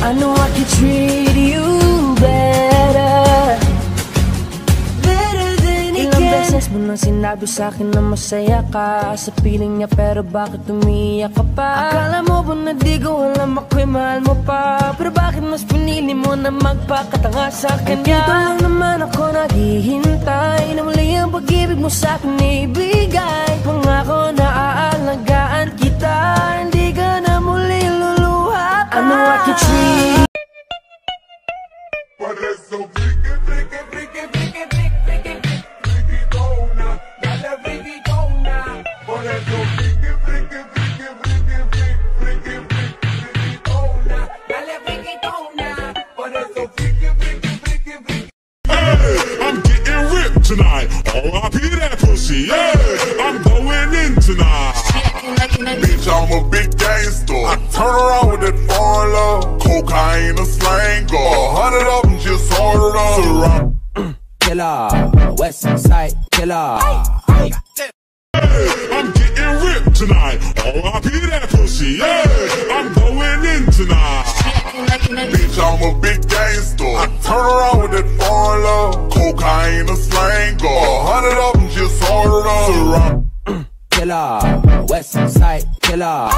I know I can treat you better. Better than Ilang can. beses mo nang sinabi sa akin na masaya ka Sa piling niya pero bakit umiiyak ka pa? Akala mo ba na di ko alam ako'y mahal mo pa? Pero bakit mas pinili mo na magpakatanga sa kanya? Dito lang naman ako naghihintay Na muli ang pag-ibig mo sa akin so freaky, freaky, freaky, freaky, freaky, freaky, freaky, gonna, dale freaky, gonna. But it's so freaky, freaky, freaky, freaky, freaky, freaky, freaky, gonna, dale freaky, gonna. But it's so freaky, freaky, freaky, freaky. Hey, I'm getting ripped tonight. R.I.P. that pussy. Yeah, I'm going in tonight. Bitch, I'm a big gangster. I turn around with that foreign love. Cocaine, a slanger. A hundred of them just ordered up. Surround. Killer, West Side Killer. Hey, I'm getting ripped tonight. R.I.P. that pussy. Yeah, I'm going in tonight. Bitch, I'm a big gangster. I turn around with that foreign love. Cocaine, a slanger. A hundred of them just ordered up. Surround. Killer, West Side Killer.